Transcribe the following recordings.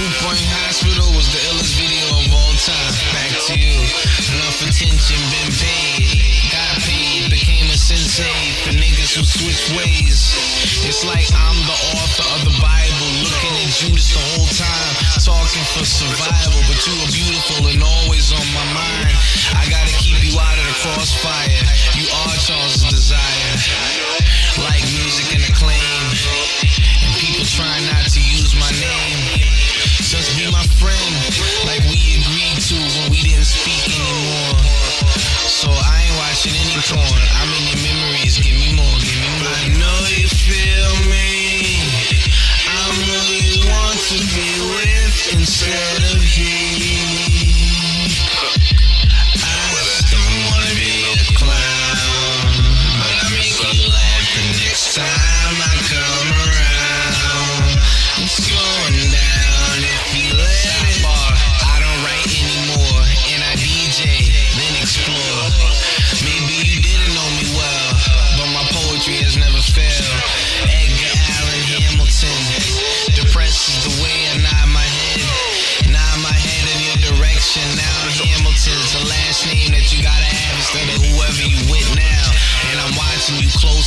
Two Point Hospital was the illest video of all time. Back to you. Enough attention been paid. Got paid, became a sensei for niggas who switch ways. It's like I'm the author of the Bible, looking at Judas the whole time, talking for survival.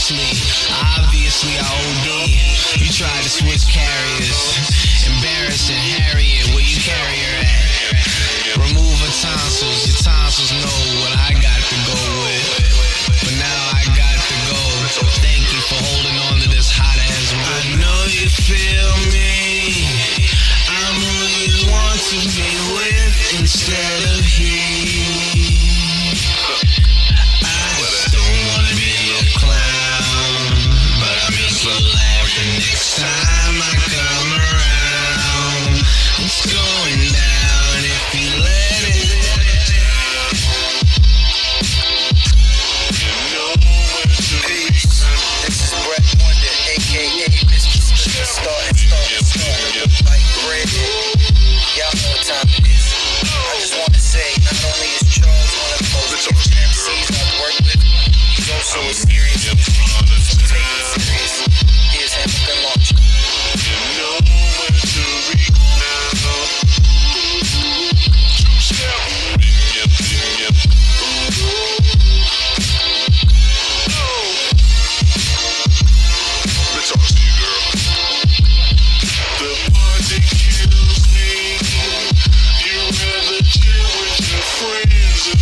obviously, obviously I OD. You tried to switch carriers. Embarrassing Harriet, where you carry her at?